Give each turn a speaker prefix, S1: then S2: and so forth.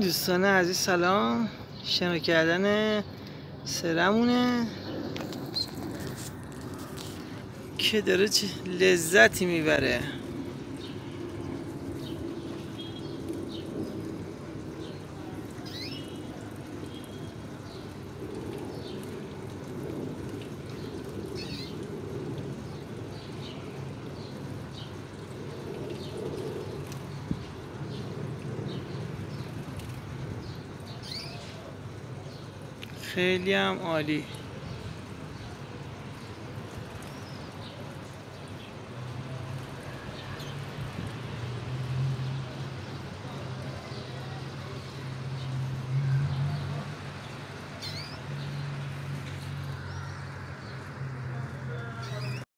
S1: دوستان عزیز سلام. شنا کردن سرمونه. که داره لذتی می‌بره. خیلی هم عالی.